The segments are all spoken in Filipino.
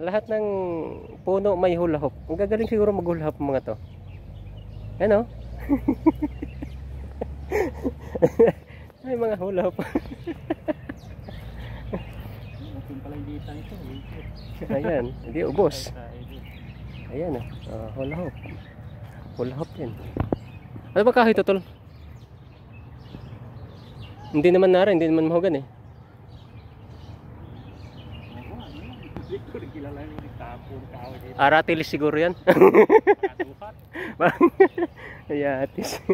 lahat ng puno may hula hoop. Ang gagaling siguro mag hula hoop mga to. Ano? Ay mga hula hoop. Ito pala yung dita nito. eh. Ayan, hindi ubos. Ayan ah, uh, hula hoop. Hula hoop yan. Ano ba kahit ito tol? Hindi naman nara, hindi naman mahugan eh. Oo, ano yan? Hindi ko rin kilala yung nagtapon kahoy dito. Aratilis siguro yan. Ayatis.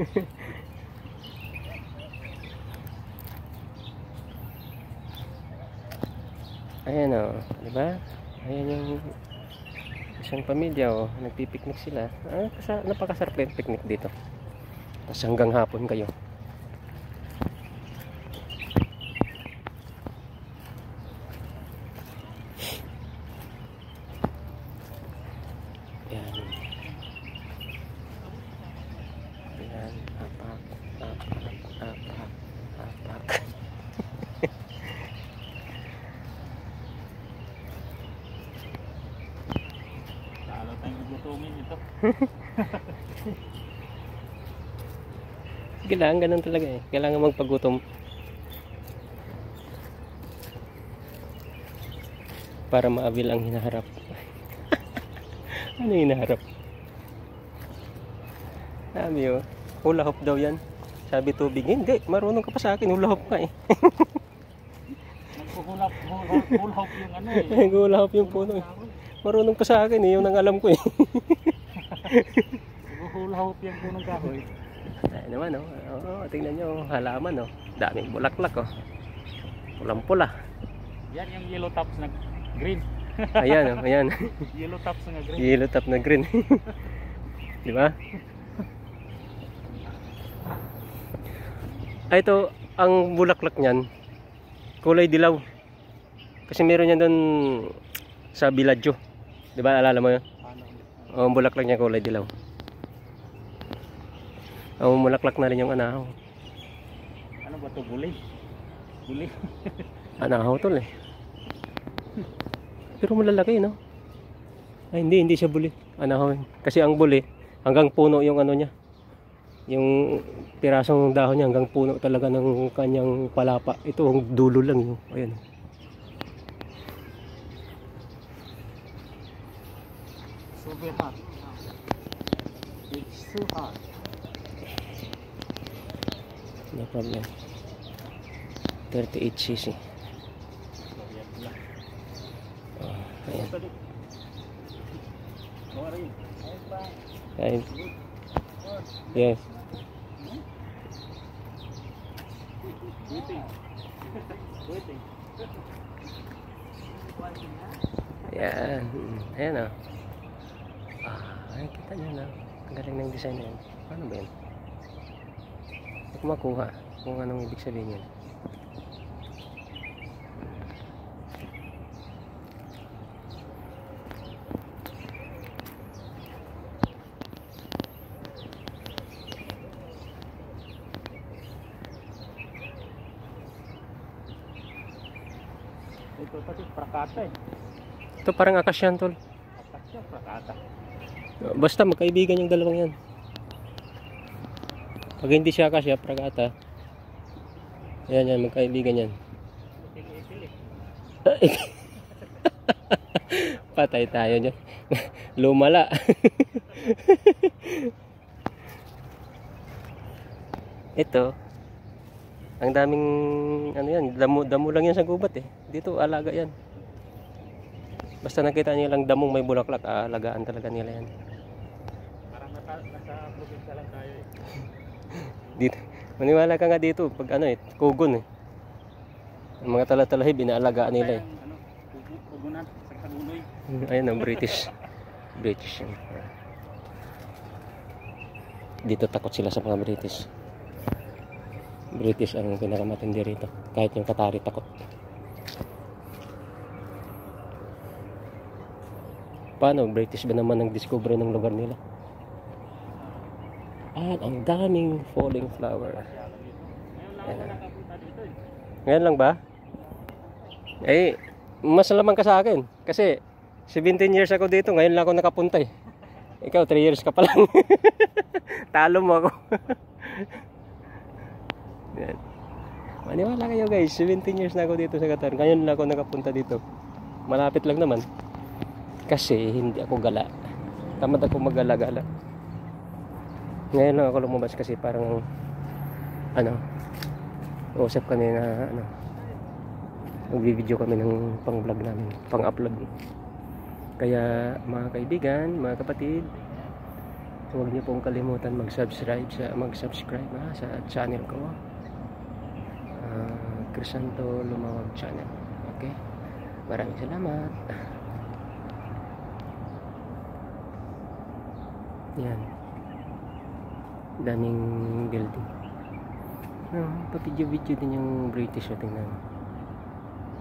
Ayan o, di ba? Ayan yung isang pamilya o, nagpipiknik sila. Ah, kasa, napakasarap yung picnic dito. Tapos hanggang hapon kayo. Tayong gugutungin ito. Kailangan ganun talaga eh. Kailangan magpagutom. Para maabil ang hinaharap. ano hinaharap? Sabi oh, hula hoop daw yan. Sabi tubig, hindi, marunong ka pa sa akin, hula hoop ka eh. Hulap, hulap yung ano eh. hula hoop yung puno eh. Marunong pa sa akin eh, yun ang alam ko eh. Nagkuhulap yung punong kahoy. Ay naman oh, oh tingnan nyo, halaman oh. Daming bulaklak oh. Pulang pula. Yan yung yellow tops na green. Ayan oh, ayan. Yellow tops na green. Yellow top na green. Di ba? Ay, ito, ang bulaklak niyan, kulay dilaw. Kasi meron yan doon sa Biladyo. Di ba? Alala mo yun? Ano? O, ang bulaklak niya kulay dilaw. Ang bulaklak na rin yung anahaw. Ano ba ito? Buli? Buli? Anahaw tol eh. Pero malalaki, no? Ay, hindi, hindi siya buli. Anahaw. yun. Kasi ang buli, hanggang puno yung ano niya. Yung pirasong dahon niya hanggang puno talaga ng kanyang palapa. Ito, ang dulo lang yun. Ayan. Super hot. It's so hot. No problem. 38 cc. Oh, ayan. Ayan. Yes. Waiting. Ayan. Ayan o. Ah, ay, kita niyo na. Ang galing ng design na yan. Paano ba yan? Hindi ko makuha kung anong ibig sabihin yan. Ito pati prakata eh. Ito parang akasyan tol. Prakata, prakata. Basta magkaibigan yung dalawang yan. Pag hindi siya akasya, pragata. Ayan yan, magkaibigan yan. Patay tayo dyan. Lumala. Ito. Ang daming ano yan, damo, damo lang yan sa gubat eh. Dito alaga yan. Basta nakita niyo lang damong may bulaklak, aalagaan talaga nila yan. Parang nasa, nasa probinsya lang tayo eh. Dito. Maniwala ka nga dito pag ano eh, kugon eh. Ang mga talatalahi binaalagaan nila eh. Ano, kugu- kugunan, sa kaguloy. Ayun ang British. British. Dito takot sila sa mga British. British ang pinakamatindi rito. Kahit yung Qatari takot. Paano? British ba naman ang discover ng lugar nila? At ang daming falling flower. Eh. Ngayon lang ba? Eh, mas lamang ka sa akin. Kasi, 17 years ako dito, ngayon lang ako nakapunta eh. Ikaw, 3 years ka pa lang. Talo mo ako. Yan. Maniwala kayo guys, 17 years na ako dito sa Qatar. Ngayon lang ako nakapunta dito. Malapit lang naman. Kasi hindi ako gala. Tamad ako magala-gala. Ngayon lang ako lumabas kasi parang ano, usap kami na ano, Magbi-video kami ng pang-vlog namin, pang-upload. Kaya mga kaibigan, mga kapatid, huwag niyo pong kalimutan mag-subscribe sa mag-subscribe ha, sa channel ko. Uh, Crisanto Lumawag channel. Okay? Maraming salamat. Yan. Daming building. No, pa-video-video din yung British o tingnan.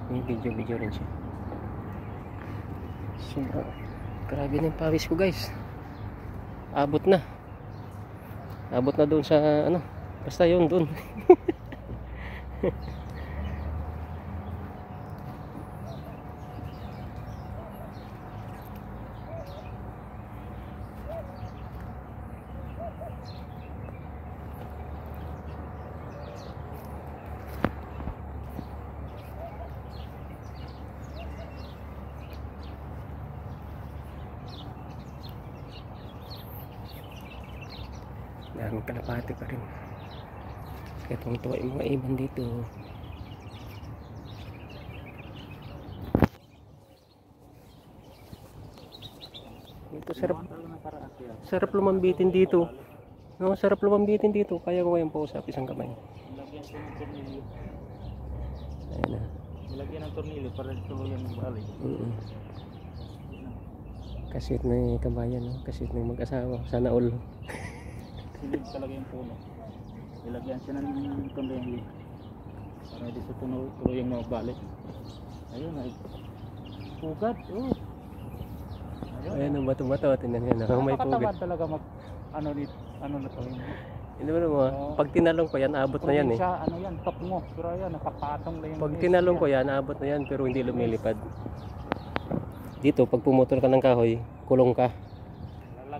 May video-video rin siya. So, grabe na yung pawis ko guys. Abot na. Abot na doon sa ano. Basta yun doon. daming kalapati pa rin. Kaya tuwang tuwa yung mga ibon dito. Dito sarap. Sarap lumambitin dito. No, sarap lumambitin dito. Kaya ko kayang pausap isang kamay. Ayun na. Nilagyan ng tornilyo para tuluyan ng balik. mm -mm. kasit na yung kabayan no? kasit na yung mag-asawa. Sana all Silid talaga yung puno. Nilagyan siya ng tornilyo. Para di sa tulo, tuluyang mabalik. Ayun ay. Pugat. Oh. Ayun. ayun ang bato-bato tingnan yan no? may pugat talaga mag ano ni ano na to yung hindi mo mo pag tinalong ko yan abot na yan eh ano yan top mo pero ayan nakapatong lang yung Pag tinalong ko niya. yan, abot na yan pero hindi lumilipad. Dito, pag pumutol ka ng kahoy, kulong ka.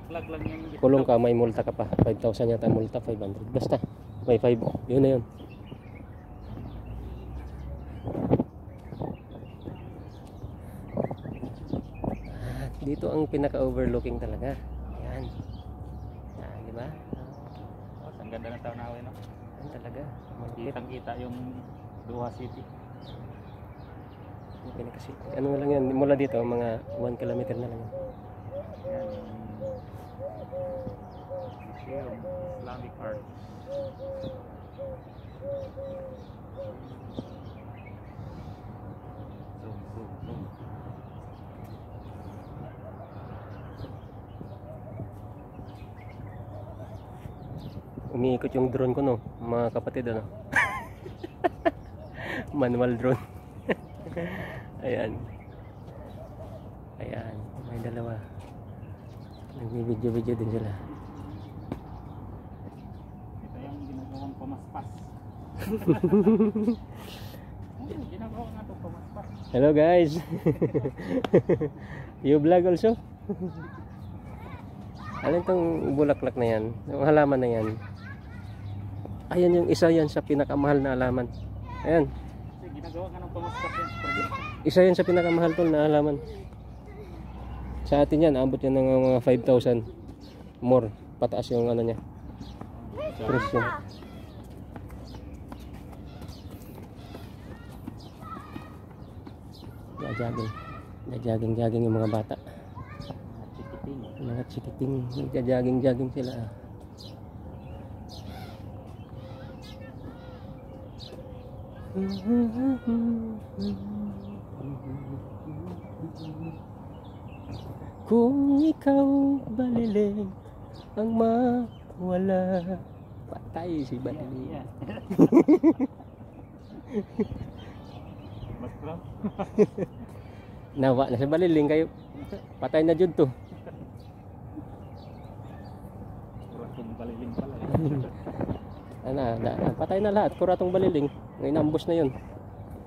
Lalaglag lang gitna. Kulong ka, may multa ka pa. 5,000 yata multa, 500. Basta, may 5. Yun na yun. Dito ang pinaka-overlooking talaga. Yan. Yan, di ba? Oh, ang ganda ng tao nawe no Yan talaga. Malupit. kitang kita yung Doha City Yung pinaka Ano lang yan, mula dito, mga 1 kilometer na lang yan. Museum Islamic art zoom zoom zoom. Umiikot yung drone ko no? Mga kapatid ano? Manual drone. Ayan. Ayan. May dalawa nagbibideo video din sila. Ito yung ginagawang pamaspas ginagawa nga itong pamaspas hello guys. You vlog also? Alin tong bulaklak na yan? Yung halaman na yan? Ayan yung isa yan sa pinakamahal na halaman. Ayan. Ginagawa nga ng pamaspas yan Isa yan sa pinakamahal tol na halaman. Sa atin yan, abot yan ng mga 5,000 more. Pataas yung ano niya. Presyo. Nagja-jogging. Nagja-jogging-jogging yung mga bata. Mga chikiting. Nagja-jogging-jogging sila. Kung ikaw baliling ang mawala. Patay si Baliling Nawa na si Baliling kayo Patay na jud to. Kuratong baliling pala. Ano, na, na, Patay na lahat Kuratong Baliling. Ngayon ambush na yun.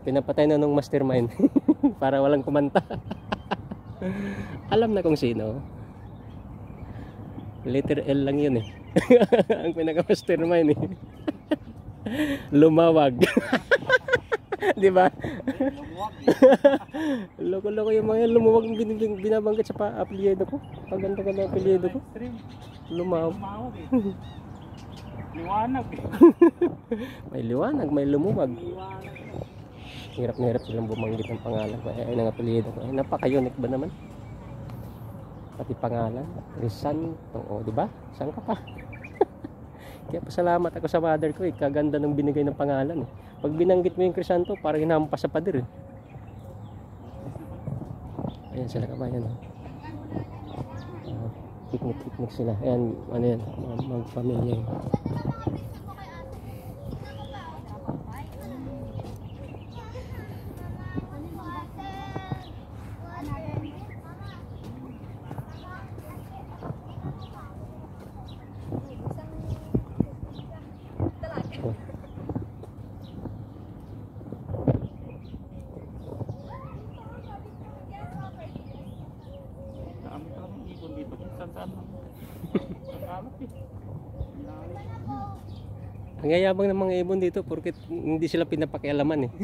Pinapatay na nung mastermind. Para walang kumanta Alam na kung sino. Letter L lang yun eh. Ang pinaka-mastermind eh. Lumawag. Di ba? Lumuwag. Loko-loko yung mga yung bin- bin- binabanggit sa pa apelyido ko. Ang apelyido ko. Extreme. Lumaw. Lumawag eh. Liwanag eh. May liwanag, may lumuwag. Liwanag. Hirap na hirap silang bumanggit ng pangalan ko. Ay, ng apelyido ko. Ay, napaka-unique ba naman? Pati pangalan. Rizan. Oo, di ba? Saan ka pa? Kaya pasalamat ako sa mother ko eh. Kaganda ng binigay ng pangalan eh. Pag binanggit mo yung Crisanto, parang hinampas sa pader eh. Ayan sila kabayan. Oh. Ah, picnic-picnic sila. Ayan, ano yan, mga, mga pamilya yun. Oh. Dami talagang ibon dito. Saan saan lang. Ang alat eh. Ang dami. Ang yayabang ng mga ibon dito porket hindi sila pinapakialaman eh.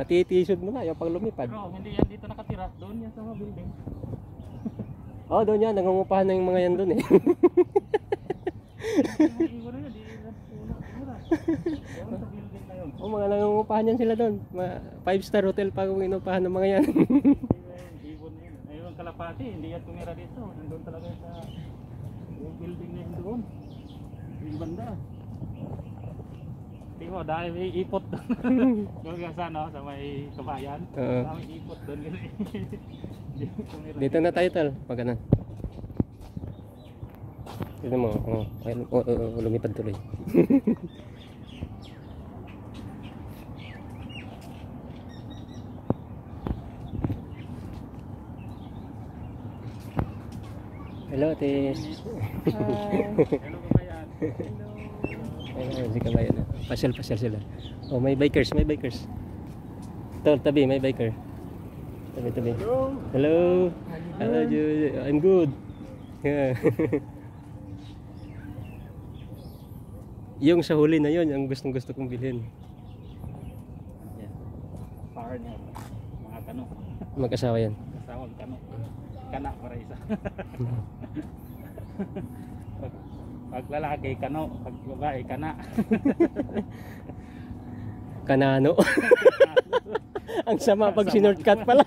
Matitisod mo na yung pag lumipad. Pero hindi yan dito nakatira. Doon yan sa mga building. Oh, doon yan. Nangungupahan na yung mga yan doon eh. Oh, mga nangungupahan yan sila doon. Ma- five star hotel pa kung inupahan ng mga yan. Yung ibon na yun. Ayun kalapati. Hindi yan tumira dito. Nandun talaga sa building na yun doon. Yung banda. Tingnan mo, dahil may ipot doon. doon ka sa, no, sa may kabayan. Oo. May ipot doon. Hindi Dito na tayo tal. Pag ganun. Tignan mo. Oh, oh, oh, oh, lumipad tuloy. Hello, ate. Hello, kabayan. Ayun, si kabayan. Pasyal, pasyal sila. Oh, may bikers, may bikers. Tol, tabi, may biker. Tabi, tabi. Hello. Hello. Hello, Jude. I'm good. Yeah. yung sa huli na yon ang gustong gusto kong bilhin. Yan. Power niya. Mga kano. Mag-asawa yan. Kasawag kano. Kana para isa. pag, pag lalaki kano, pag babae kana. Kanano. ang sama pag sinortcut pala.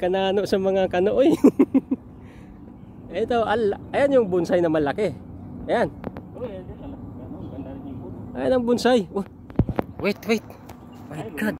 Kanano sa mga kanoy. Ito, al ayan yung bonsai na malaki. Ayan. Oh, boot. Ayan ang bonsai. Oh. Wait, wait. My God.